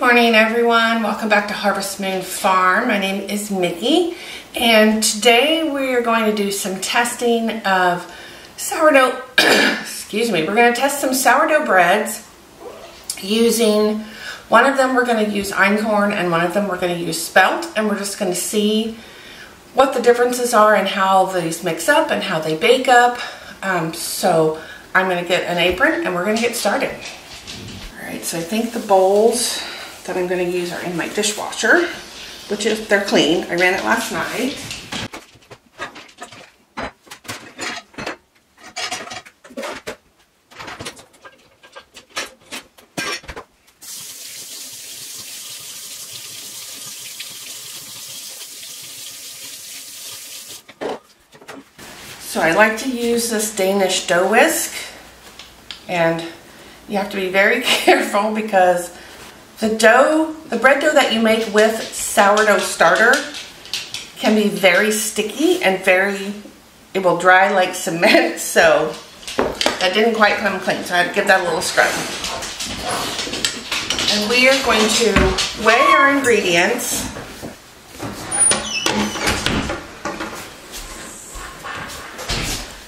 Morning everyone. Welcome back to Harvest Moon Farm. My name is Mickey and today we are going to do some testing of sourdough, excuse me, we're going to test some sourdough breads using, one of them we're going to use einkorn and one of them we're going to use spelt and we're just going to see what the differences are and how these mix up and how they bake up. Um, so I'm going to get an apron and we're going to get started. Alright, so I think the bowls that I'm going to use are in my dishwasher, which is, they're clean. I ran it last night. So I like to use this Danish dough whisk and you have to be very careful because the dough, the bread dough that you make with sourdough starter can be very sticky and very, it will dry like cement, so that didn't quite come clean, so I had to give that a little scrub. And we are going to weigh our ingredients.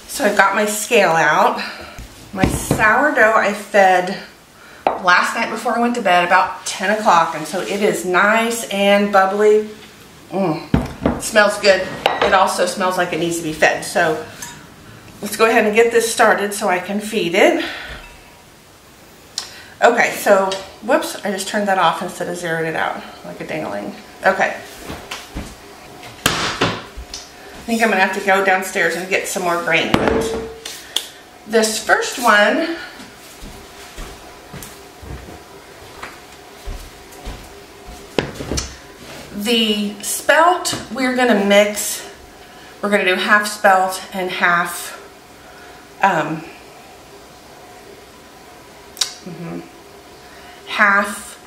So I've got my scale out. My sourdough I fed last night before I went to bed about 10 o'clock and so it is nice and bubbly. Mm, smells good. It also smells like it needs to be fed. So let's go ahead and get this started so I can feed it. Okay, so whoops, I just turned that off instead of zeroed it out like a dingling. Okay. I think I'm gonna have to go downstairs and get some more grain. But this first one, the spelt we're gonna mix, we're gonna do half spelt and half um, mm -hmm, half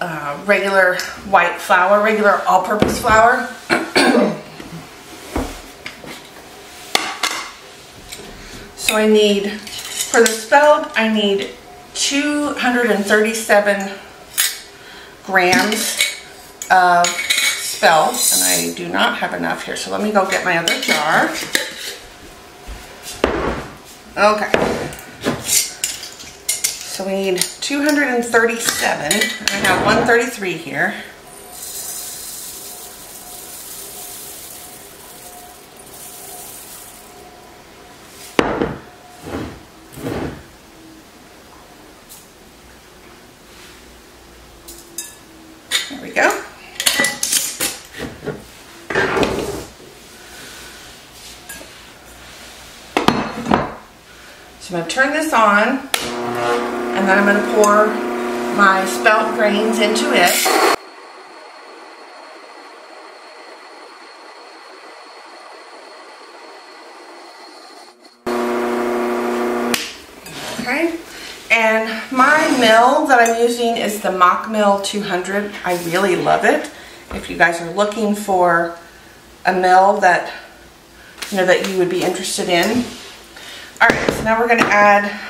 uh, regular white flour, regular all-purpose flour. So I need, for the spelt, I need 237 grams of spelt, and I do not have enough here, so let me go get my other jar. Okay. So we need 237, I have 133 here. So I'm going to turn this on and then I'm going to pour my spelt grains into it. Okay, and my mill that I'm using is the Mockmill 200. I really love it. If you guys are looking for a mill that you know that you would be interested in, now we're gonna add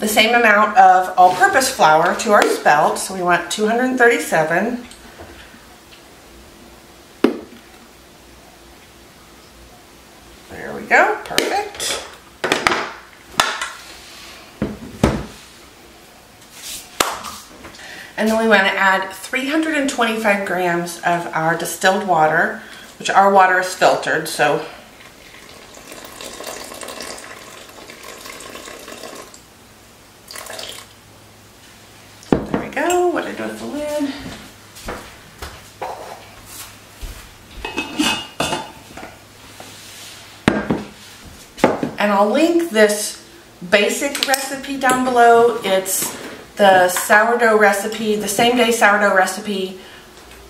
the same amount of all-purpose flour to our spelt. So we want 237. There we go, perfect. And then we want to add 325 grams of our distilled water, which our water is filtered, so with the lid. And I'll link this basic recipe down below. It's the sourdough recipe, the same day sourdough recipe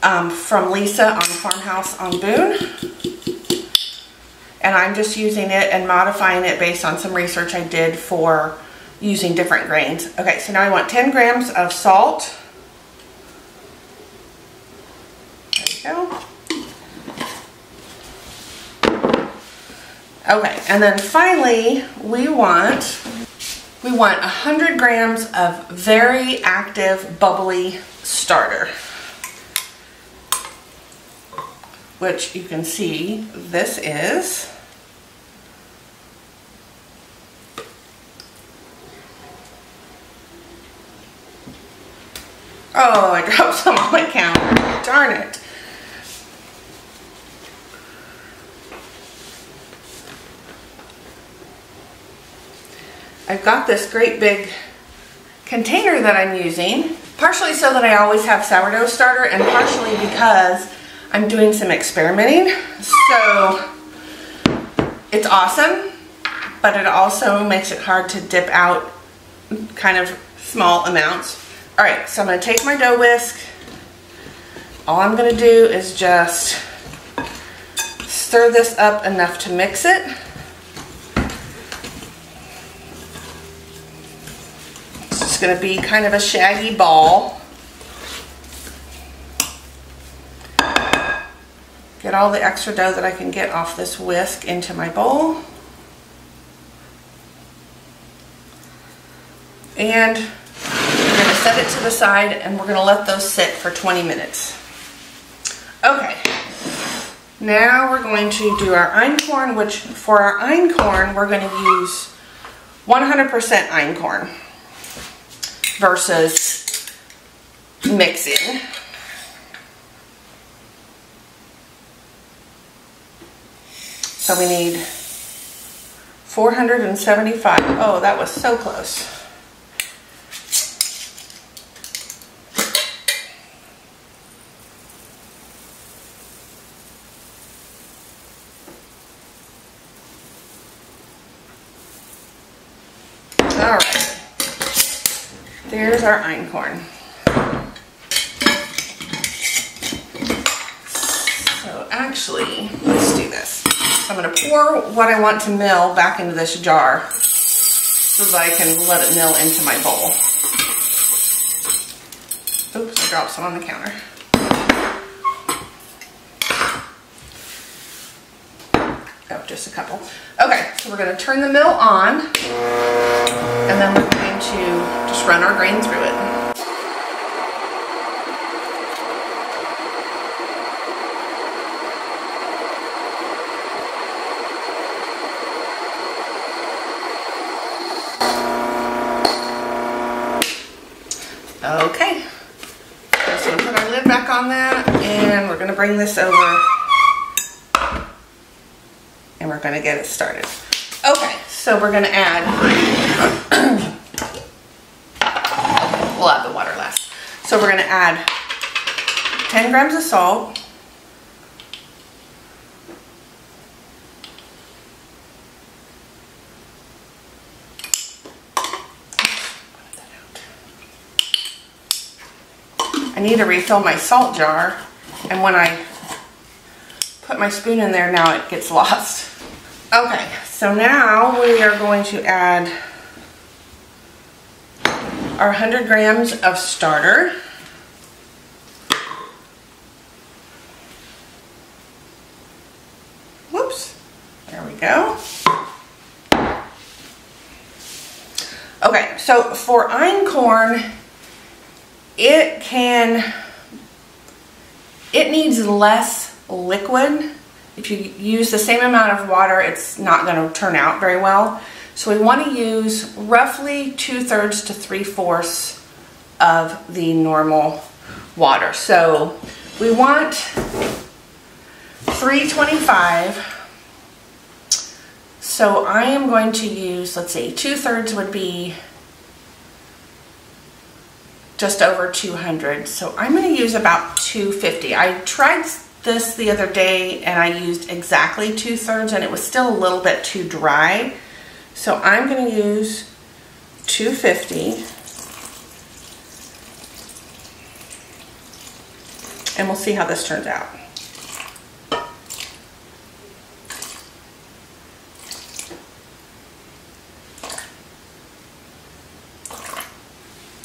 um, from Lisa on Farmhouse on Boone. And I'm just using it and modifying it based on some research I did for using different grains. Okay, so now I want 10 grams of salt. go. Okay, and then finally, we want we want 100 grams of very active, bubbly starter. Which you can see, this is Oh, I dropped some on my counter. Darn it. I've got this great big container that I'm using, partially so that I always have sourdough starter and partially because I'm doing some experimenting. So it's awesome, but it also makes it hard to dip out kind of small amounts. All right, so I'm gonna take my dough whisk. All I'm gonna do is just stir this up enough to mix it. Going to be kind of a shaggy ball. Get all the extra dough that I can get off this whisk into my bowl. And we're going to set it to the side and we're going to let those sit for 20 minutes. Okay, now we're going to do our einkorn, which for our einkorn, we're going to use 100% einkorn versus mixing. So we need 475. Oh, that was so close. All right. Our einkorn. So actually, let's do this. I'm gonna pour what I want to mill back into this jar so that I can let it mill into my bowl. Oops, I dropped some on the counter. Just a couple. Okay, so we're gonna turn the mill on and then we're going to just run our grain through it. Okay, so we're gonna put our lid back on that and we're gonna bring this over we're gonna get it started. Okay, so we're gonna add, we'll add the water last. So we're gonna add 10 grams of salt, I need to refill my salt jar and when I put my spoon in there now it gets lost. Okay, so now we are going to add our 100 grams of starter. Whoops, there we go. Okay, so for einkorn, it can, it needs less liquid if you use the same amount of water, it's not going to turn out very well. So we want to use roughly two-thirds to three-fourths of the normal water. So we want 325. So I am going to use, let's see, two-thirds would be just over 200. So I'm going to use about 250. I tried this the other day and I used exactly two thirds and it was still a little bit too dry. So I'm going to use 250 and we'll see how this turns out.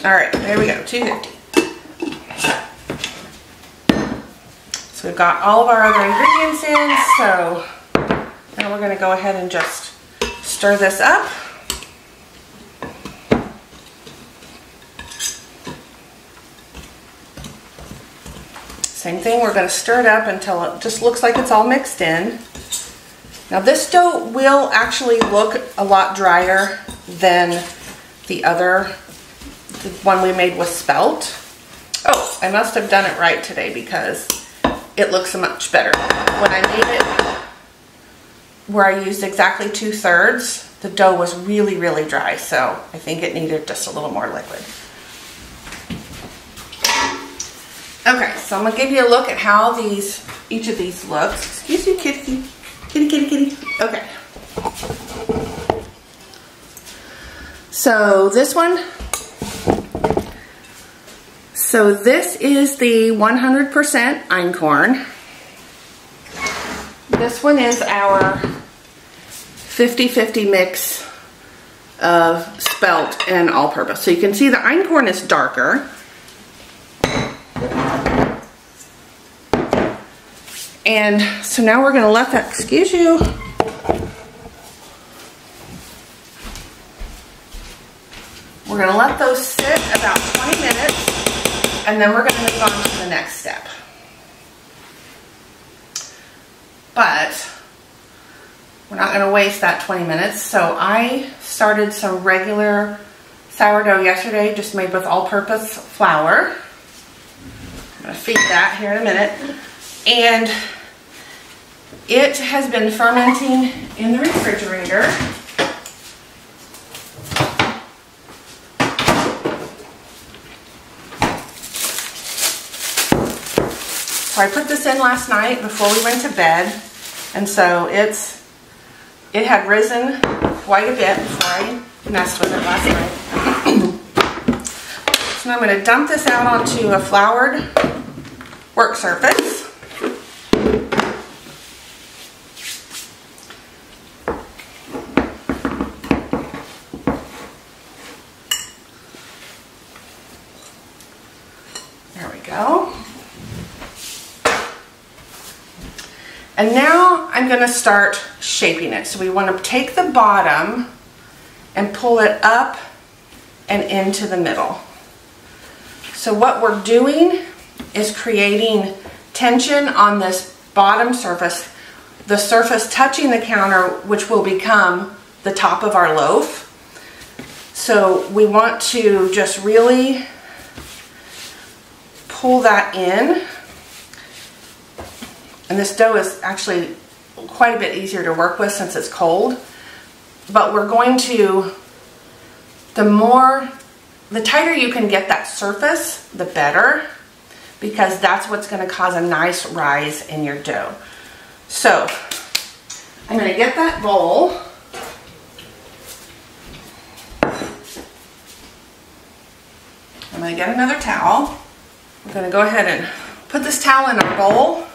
All right, there we go, 250. We've got all of our other ingredients in, so now we're gonna go ahead and just stir this up. Same thing, we're gonna stir it up until it just looks like it's all mixed in. Now this dough will actually look a lot drier than the other, the one we made with spelt. Oh, I must have done it right today because it looks much better. When I made it where I used exactly two thirds, the dough was really, really dry. So I think it needed just a little more liquid. Okay, so I'm gonna give you a look at how these, each of these looks. Excuse me, kitty, kitty, kitty, kitty. Okay. So this one, so this is the 100% einkorn. This one is our 50-50 mix of spelt and all-purpose. So you can see the einkorn is darker. And so now we're gonna let that, excuse you, We're gonna let those sit about 20 minutes and then we're gonna move on to the next step. But we're not gonna waste that 20 minutes. So I started some regular sourdough yesterday, just made with all-purpose flour. I'm gonna feed that here in a minute. And it has been fermenting in the refrigerator So I put this in last night before we went to bed. And so it's, it had risen quite a bit before I messed with it last night. so now I'm going to dump this out onto a floured work surface. There we go. And now I'm gonna start shaping it. So we wanna take the bottom and pull it up and into the middle. So what we're doing is creating tension on this bottom surface, the surface touching the counter, which will become the top of our loaf. So we want to just really pull that in and this dough is actually quite a bit easier to work with since it's cold. But we're going to, the more, the tighter you can get that surface, the better, because that's what's gonna cause a nice rise in your dough. So, I'm gonna get that bowl. I'm gonna get another towel. I'm gonna go ahead and put this towel in our bowl.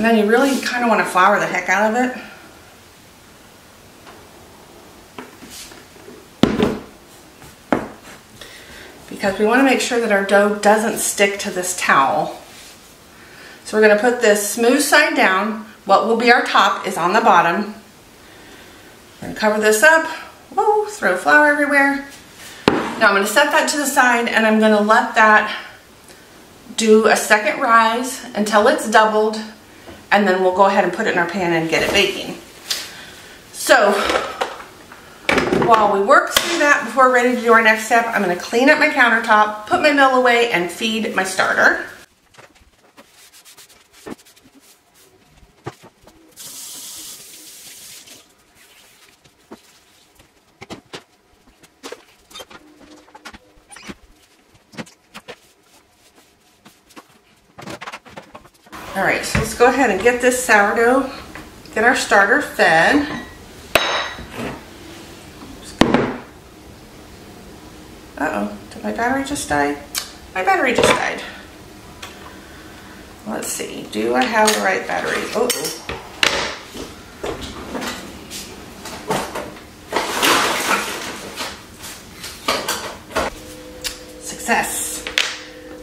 And then you really kind of want to flour the heck out of it. Because we want to make sure that our dough doesn't stick to this towel. So we're going to put this smooth side down. What will be our top is on the bottom. We're going to cover this up. Whoa, throw flour everywhere. Now I'm going to set that to the side and I'm going to let that do a second rise until it's doubled and then we'll go ahead and put it in our pan and get it baking. So while we work through that before we're ready to do our next step, I'm gonna clean up my countertop, put my mill away, and feed my starter. All right, so let's go ahead and get this sourdough, get our starter fed. Uh-oh, did my battery just die? My battery just died. Let's see, do I have the right battery? Oh. Success.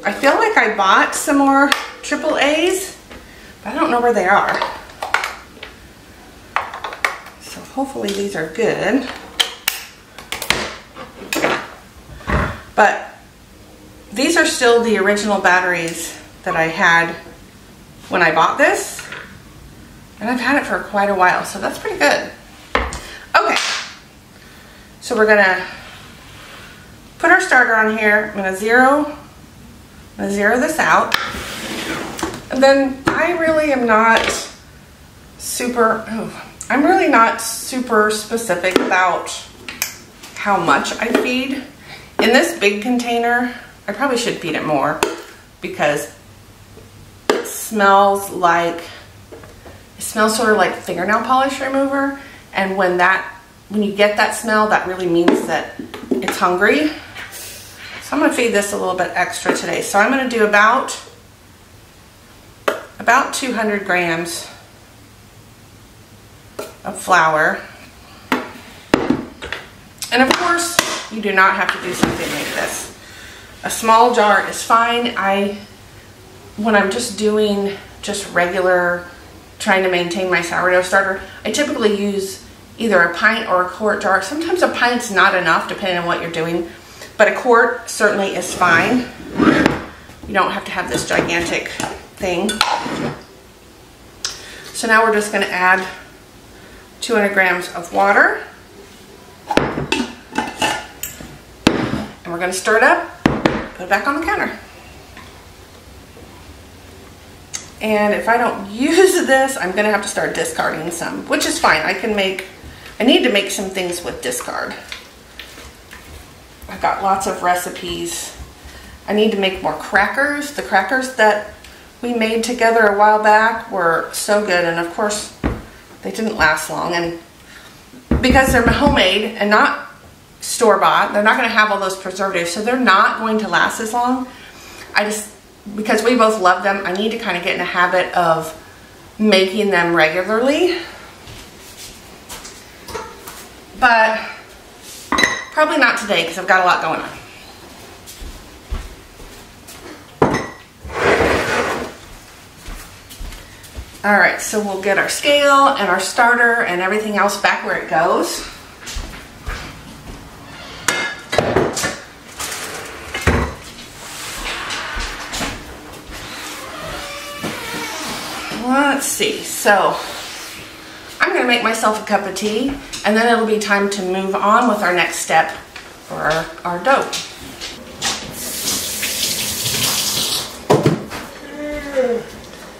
I feel like I bought some more triple A's I don't know where they are. So hopefully these are good. But these are still the original batteries that I had when I bought this. And I've had it for quite a while, so that's pretty good. Okay, so we're gonna put our starter on here. I'm gonna zero, I'm gonna zero this out. Then I really am not super, oh, I'm really not super specific about how much I feed. In this big container, I probably should feed it more because it smells like, it smells sort of like fingernail polish remover. And when that, when you get that smell, that really means that it's hungry. So I'm gonna feed this a little bit extra today. So I'm gonna do about, about 200 grams of flour. And of course, you do not have to do something like this. A small jar is fine. I, when I'm just doing just regular, trying to maintain my sourdough starter, I typically use either a pint or a quart jar. Sometimes a pint's not enough depending on what you're doing, but a quart certainly is fine. You don't have to have this gigantic thing. So now we're just gonna add 200 grams of water. And we're gonna stir it up, put it back on the counter. And if I don't use this, I'm gonna have to start discarding some, which is fine. I can make, I need to make some things with discard. I've got lots of recipes. I need to make more crackers. The crackers that we made together a while back were so good. And of course, they didn't last long. And because they're homemade and not store-bought, they're not going to have all those preservatives. So they're not going to last as long. I just, because we both love them, I need to kind of get in a habit of making them regularly. But probably not today because I've got a lot going on. All right, so we'll get our scale and our starter and everything else back where it goes. Let's see, so I'm gonna make myself a cup of tea and then it'll be time to move on with our next step for our, our dough.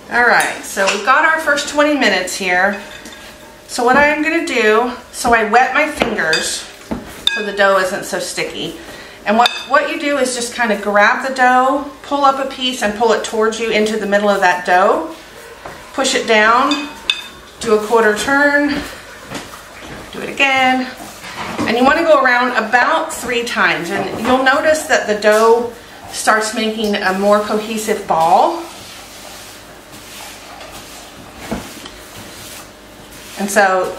All right, so we've got our first 20 minutes here. So what I'm gonna do, so I wet my fingers so the dough isn't so sticky. And what, what you do is just kind of grab the dough, pull up a piece and pull it towards you into the middle of that dough. Push it down, do a quarter turn, do it again. And you want to go around about three times. And you'll notice that the dough starts making a more cohesive ball. And so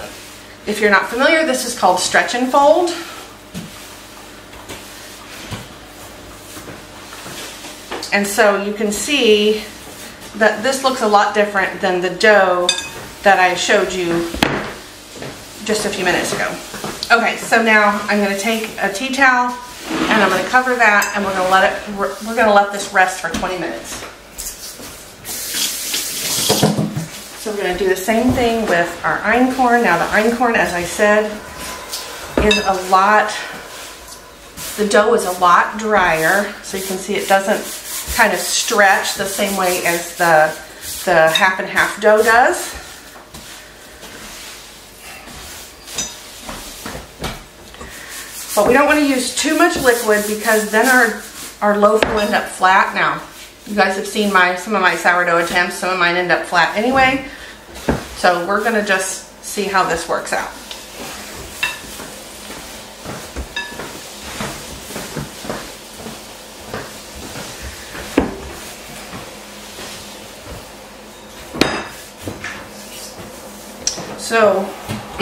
if you're not familiar, this is called stretch and fold. And so you can see that this looks a lot different than the dough that I showed you just a few minutes ago. Okay, so now I'm gonna take a tea towel and I'm gonna cover that and we're gonna let it, we're gonna let this rest for 20 minutes. So we're gonna do the same thing with our einkorn. Now the einkorn, as I said, is a lot, the dough is a lot drier. So you can see it doesn't kind of stretch the same way as the, the half and half dough does. But we don't want to use too much liquid because then our, our loaf will end up flat. Now, you guys have seen my some of my sourdough attempts. Some of mine end up flat anyway. So we're going to just see how this works out. So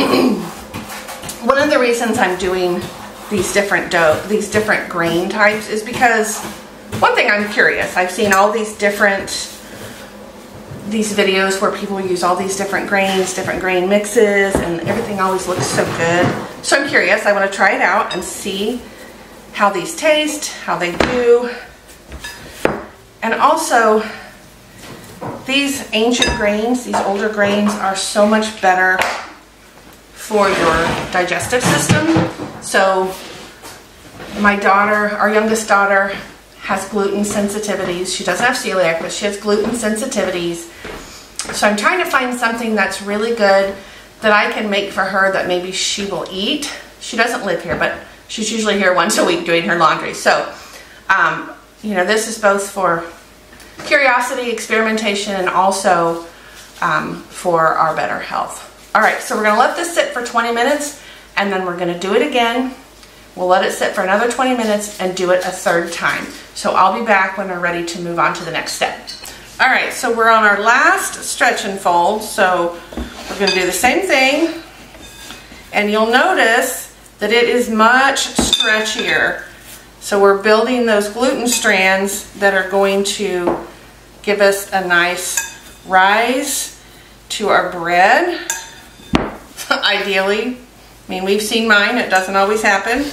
one of the reasons I'm doing these different dough, these different grain types is because one thing I'm curious. I've seen all these different these videos where people use all these different grains, different grain mixes, and everything always looks so good. So I'm curious, I wanna try it out and see how these taste, how they do. And also, these ancient grains, these older grains are so much better for your digestive system. So my daughter, our youngest daughter, has gluten sensitivities. She doesn't have celiac, but she has gluten sensitivities. So I'm trying to find something that's really good that I can make for her that maybe she will eat. She doesn't live here, but she's usually here once a week doing her laundry. So, um, you know, this is both for curiosity, experimentation, and also um, for our better health. All right, so we're gonna let this sit for 20 minutes and then we're gonna do it again. We'll let it sit for another 20 minutes and do it a third time. So I'll be back when we're ready to move on to the next step. All right, so we're on our last stretch and fold. So we're gonna do the same thing. And you'll notice that it is much stretchier. So we're building those gluten strands that are going to give us a nice rise to our bread, ideally. I mean, we've seen mine, it doesn't always happen.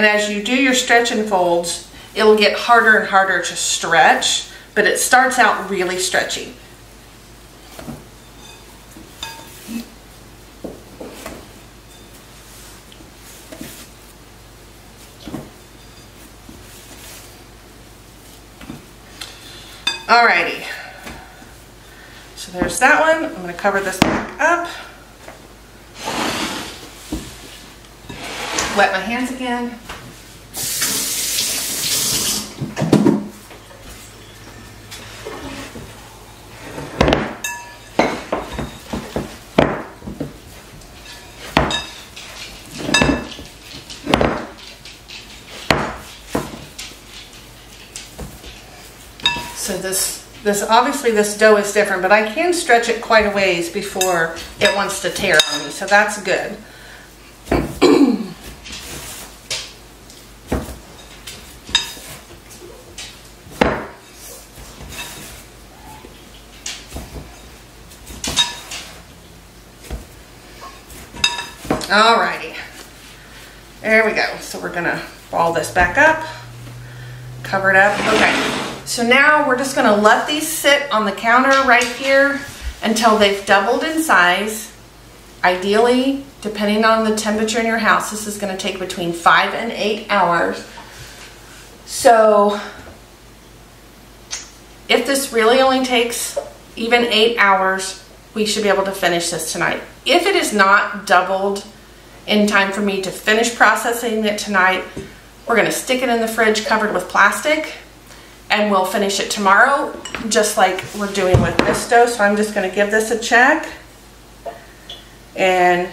And as you do your stretch and folds, it'll get harder and harder to stretch, but it starts out really stretchy. Alrighty. So there's that one. I'm going to cover this back up. Wet my hands again. So this, obviously this dough is different, but I can stretch it quite a ways before it wants to tear on me, so that's good. Alrighty. There we go. So we're gonna ball this back up, cover it up. Okay. So now we're just gonna let these sit on the counter right here until they've doubled in size. Ideally, depending on the temperature in your house, this is gonna take between five and eight hours. So if this really only takes even eight hours, we should be able to finish this tonight. If it is not doubled in time for me to finish processing it tonight. We're gonna stick it in the fridge covered with plastic and we'll finish it tomorrow just like we're doing with this dough. So I'm just gonna give this a check and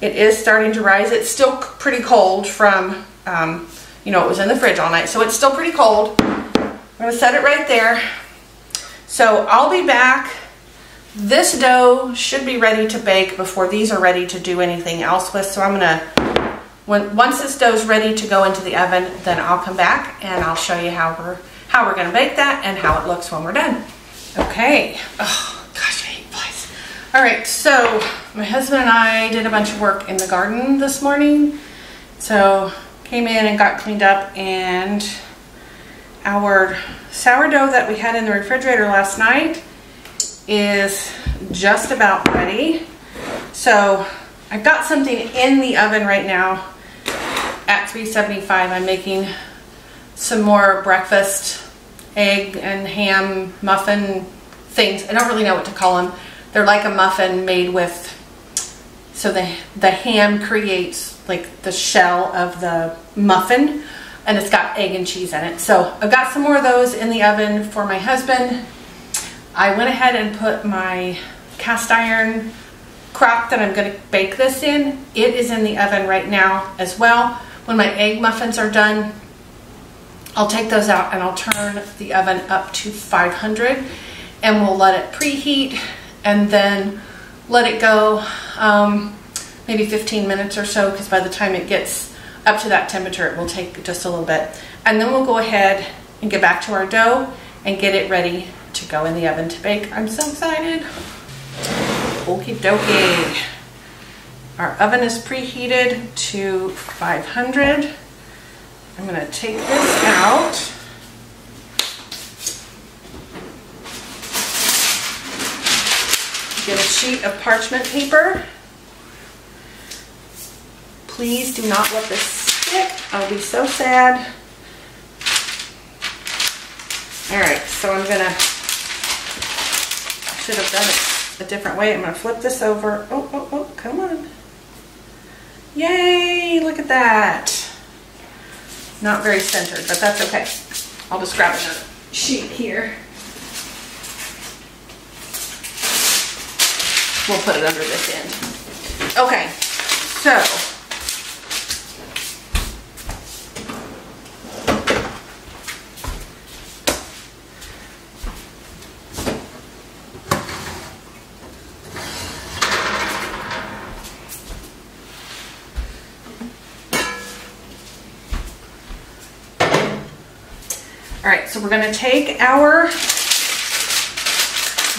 it is starting to rise. It's still pretty cold from, um, you know, it was in the fridge all night. So it's still pretty cold. I'm gonna set it right there. So I'll be back this dough should be ready to bake before these are ready to do anything else with. So I'm gonna, when, once this dough's ready to go into the oven, then I'll come back and I'll show you how we're, how we're gonna bake that and how it looks when we're done. Okay, oh gosh, I hate flies. All right, so my husband and I did a bunch of work in the garden this morning. So came in and got cleaned up and our sourdough that we had in the refrigerator last night is just about ready. So I've got something in the oven right now at 375. I'm making some more breakfast egg and ham muffin things. I don't really know what to call them. They're like a muffin made with, so the, the ham creates like the shell of the muffin and it's got egg and cheese in it. So I've got some more of those in the oven for my husband I went ahead and put my cast iron crock that I'm going to bake this in. It is in the oven right now as well. When my egg muffins are done, I'll take those out and I'll turn the oven up to 500 and we'll let it preheat and then let it go um, maybe 15 minutes or so because by the time it gets up to that temperature it will take just a little bit. And then we'll go ahead and get back to our dough and get it ready to go in the oven to bake. I'm so excited. Okie dokie. Our oven is preheated to 500 I'm gonna take this out. Get a sheet of parchment paper. Please do not let this stick. I'll be so sad. All right, so I'm gonna, I should have done it a different way. I'm gonna flip this over. Oh, oh, oh, come on. Yay, look at that. Not very centered, but that's okay. I'll just grab another sheet here. We'll put it under this end. Okay, so so we're gonna take our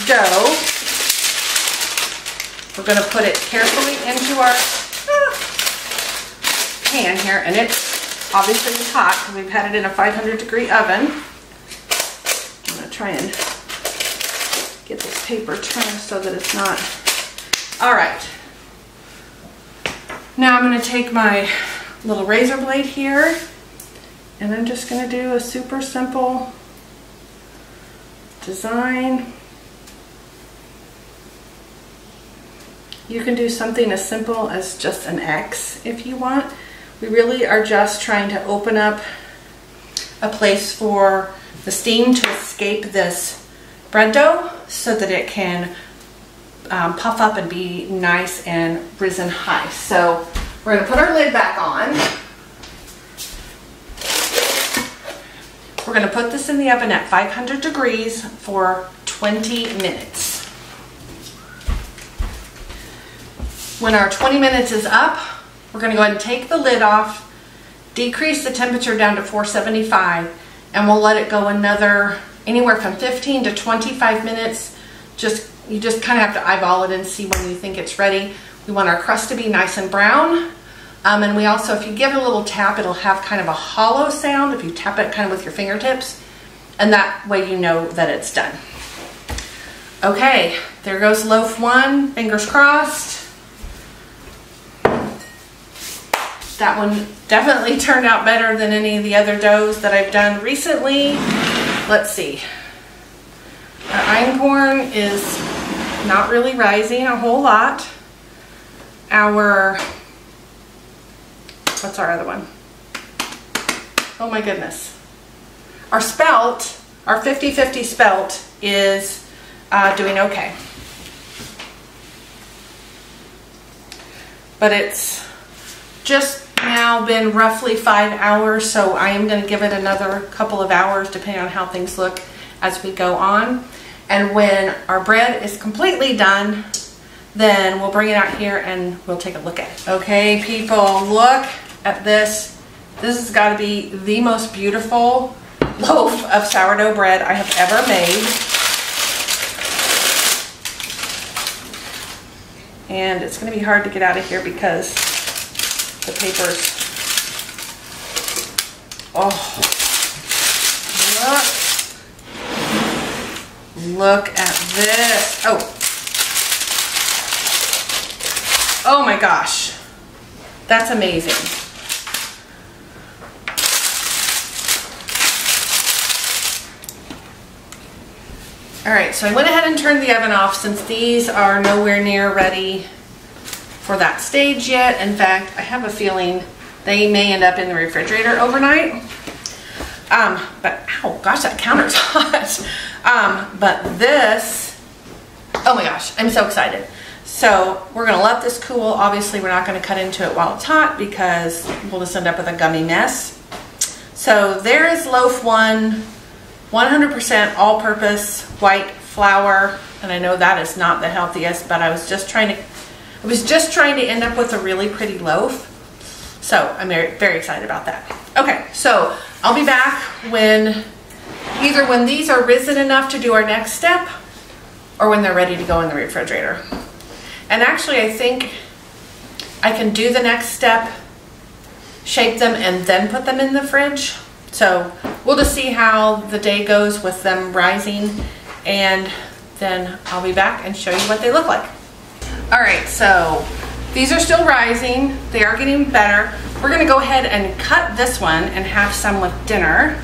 dough. We're gonna put it carefully into our ah, pan here, and it obviously is hot because we've had it in a 500 degree oven. I'm gonna try and get this paper turned so that it's not. All right. Now I'm gonna take my little razor blade here and I'm just going to do a super simple design. You can do something as simple as just an X if you want. We really are just trying to open up a place for the steam to escape this bread dough so that it can um, puff up and be nice and risen high. So we're going to put our lid back on. We're gonna put this in the oven at 500 degrees for 20 minutes. When our 20 minutes is up, we're gonna go ahead and take the lid off, decrease the temperature down to 475, and we'll let it go another anywhere from 15 to 25 minutes. Just You just kind of have to eyeball it and see when you think it's ready. We want our crust to be nice and brown. Um, and we also, if you give it a little tap, it'll have kind of a hollow sound if you tap it kind of with your fingertips. And that way you know that it's done. Okay, there goes loaf one, fingers crossed. That one definitely turned out better than any of the other doughs that I've done recently. Let's see. Our einkorn is not really rising a whole lot. Our What's our other one? Oh my goodness. Our spelt, our 50-50 spelt is uh, doing okay. But it's just now been roughly five hours, so I am going to give it another couple of hours depending on how things look as we go on. And when our bread is completely done, then we'll bring it out here and we'll take a look at it. Okay, people, look at this. This has got to be the most beautiful loaf of sourdough bread I have ever made. And it's going to be hard to get out of here because the paper's... Oh, look. Look at this. Oh. Oh my gosh. That's amazing. All right, so I went ahead and turned the oven off since these are nowhere near ready for that stage yet. In fact, I have a feeling they may end up in the refrigerator overnight. Um, but, oh gosh, that counter's hot. Um, but this, oh my gosh, I'm so excited. So we're gonna let this cool. Obviously, we're not gonna cut into it while it's hot because we'll just end up with a gummy mess. So there is loaf one 100% all-purpose white flour, and I know that is not the healthiest, but I was just trying to, I was just trying to end up with a really pretty loaf. So I'm very, very excited about that. Okay, so I'll be back when, either when these are risen enough to do our next step, or when they're ready to go in the refrigerator. And actually, I think I can do the next step shape them and then put them in the fridge. So we'll just see how the day goes with them rising and then I'll be back and show you what they look like. All right, so these are still rising. They are getting better. We're gonna go ahead and cut this one and have some with dinner.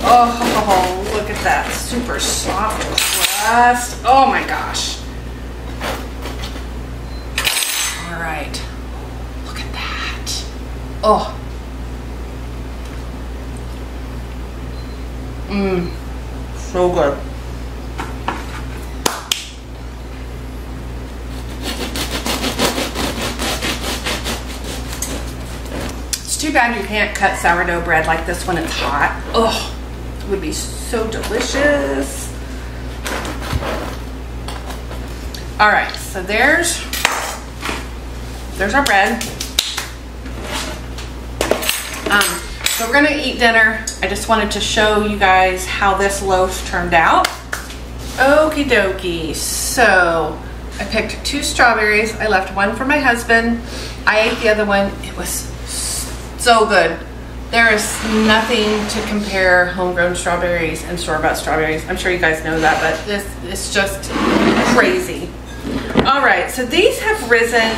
Oh, look at that, super soft crust. Oh my gosh. All right, look at that. Oh. Mmm, so good. It's too bad you can't cut sourdough bread like this when it's hot. Oh, it would be so delicious. All right, so there's, there's our bread. Um, so we're gonna eat dinner. I just wanted to show you guys how this loaf turned out. Okie dokie, so I picked two strawberries. I left one for my husband. I ate the other one. It was so good. There is nothing to compare homegrown strawberries and store-bought strawberries. I'm sure you guys know that, but this is just crazy. All right, so these have risen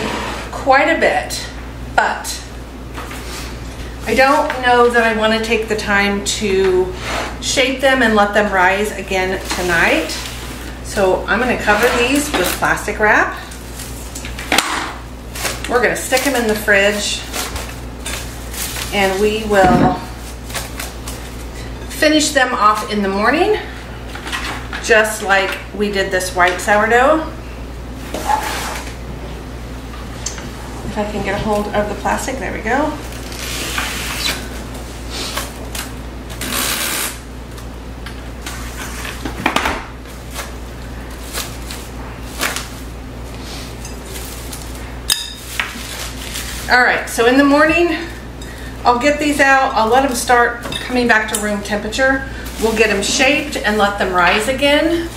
quite a bit, but I don't know that I want to take the time to shape them and let them rise again tonight. So I'm going to cover these with plastic wrap. We're going to stick them in the fridge and we will finish them off in the morning just like we did this white sourdough. If I can get a hold of the plastic, there we go. All right, so in the morning, I'll get these out. I'll let them start coming back to room temperature. We'll get them shaped and let them rise again.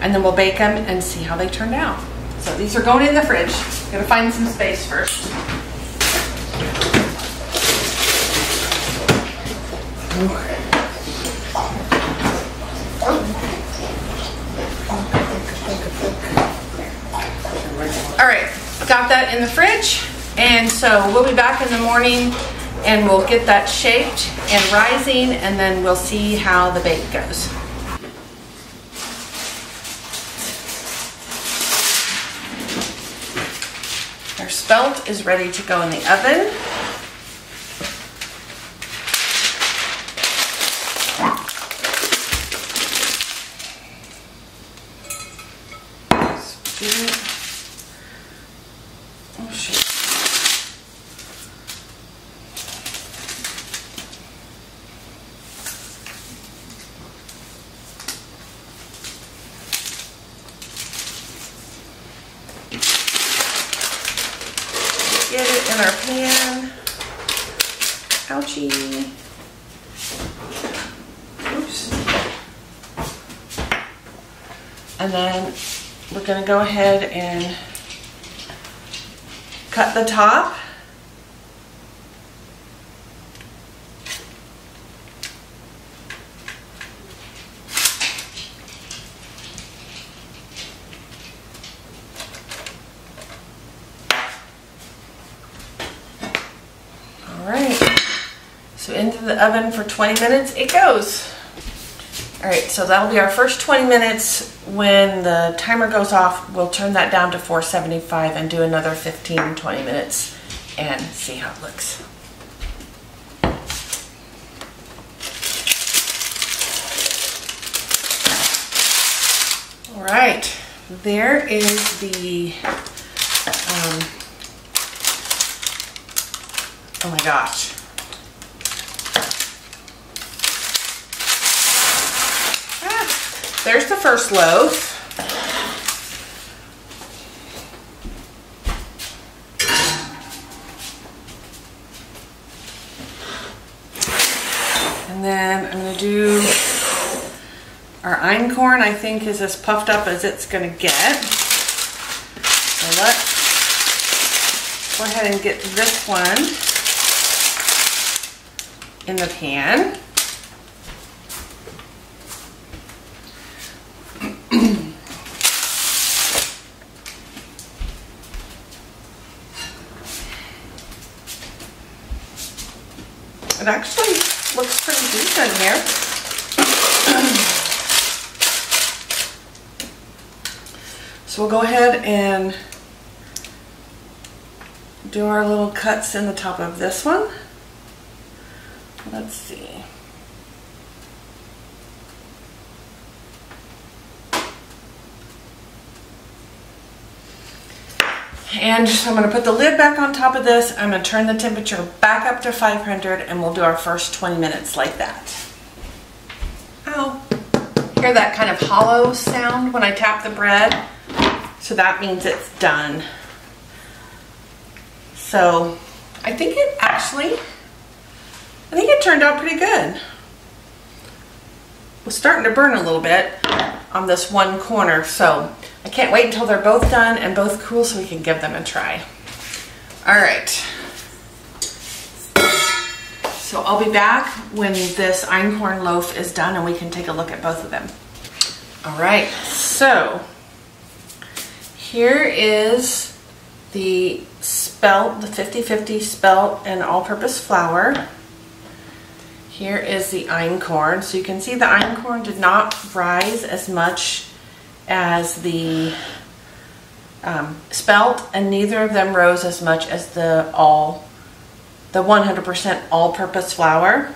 And then we'll bake them and see how they turn out. So these are going in the fridge. Gotta find some space first. All right, got that in the fridge. And so we'll be back in the morning and we'll get that shaped and rising and then we'll see how the bake goes. Our spelt is ready to go in the oven. Oh shit. Get it in our pan. Ouchie. Oops. And then we're gonna go ahead and cut the top. All right, so into the oven for 20 minutes it goes. All right, so that'll be our first 20 minutes. When the timer goes off, we'll turn that down to 475 and do another 15, 20 minutes and see how it looks. All right, there is the, um, oh my gosh. There's the first loaf. And then I'm gonna do our einkorn, I think is as puffed up as it's gonna get. So let's go ahead and get this one in the pan. It actually looks here. so we'll go ahead and do our little cuts in the top of this one. Let's see. And I'm to put the lid back on top of this. I'm to turn the temperature back up to 500 and we'll do our first 20 minutes like that. Oh, hear that kind of hollow sound when I tap the bread? So that means it's done. So I think it actually, I think it turned out pretty good. Was starting to burn a little bit on this one corner. So I can't wait until they're both done and both cool so we can give them a try. All right. So I'll be back when this einkorn loaf is done and we can take a look at both of them. All right, so here is the spelt, the 50-50 spelt and all-purpose flour. Here is the einkorn. So you can see the einkorn did not rise as much as the um, spelt and neither of them rose as much as the all the 100% all-purpose flour.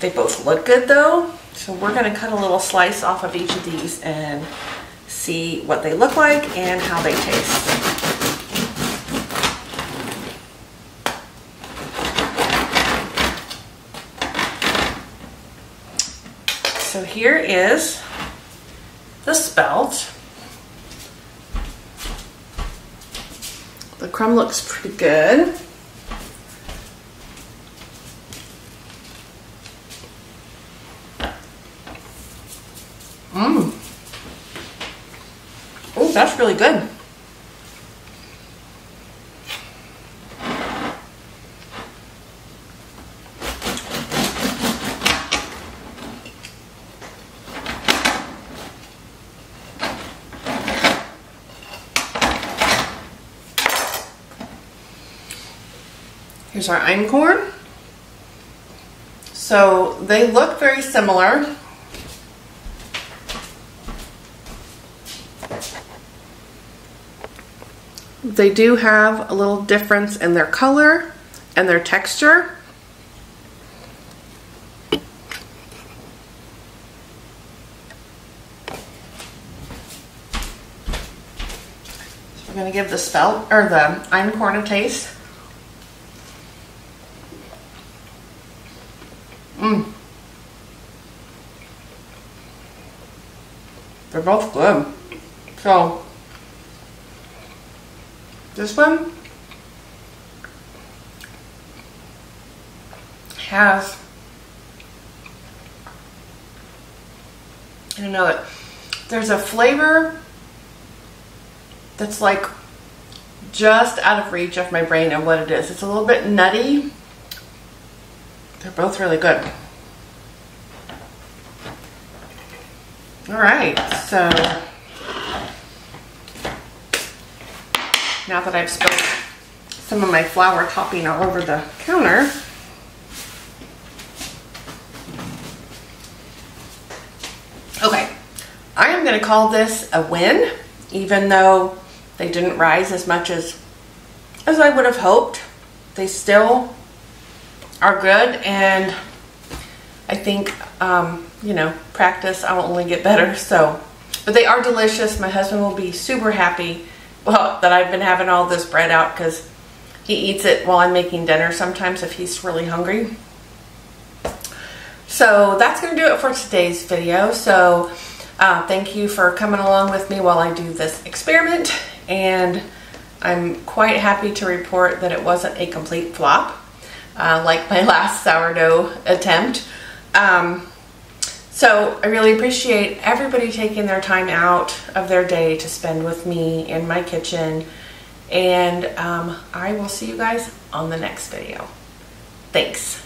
They both look good though. So we're going to cut a little slice off of each of these and see what they look like and how they taste. So here is the spelt. The crumb looks pretty good. Mmm. Oh, that's really good. Here's our einkorn. So they look very similar. They do have a little difference in their color and their texture. So we're going to give the spelt or the einkorn a taste. Mmm. They're both good. So, this one has, I don't know, it. there's a flavor that's like just out of reach of my brain of what it is. It's a little bit nutty they're both really good. All right, so now that I've spilled some of my flour topping all over the counter, okay, I am gonna call this a win, even though they didn't rise as much as, as I would have hoped. They still are good and I think, um, you know, practice, I'll only get better. So, but they are delicious. My husband will be super happy well, that I've been having all this bread out because he eats it while I'm making dinner sometimes if he's really hungry. So that's going to do it for today's video. So uh, thank you for coming along with me while I do this experiment. And I'm quite happy to report that it wasn't a complete flop uh, like my last sourdough attempt. Um, so I really appreciate everybody taking their time out of their day to spend with me in my kitchen. And um, I will see you guys on the next video. Thanks.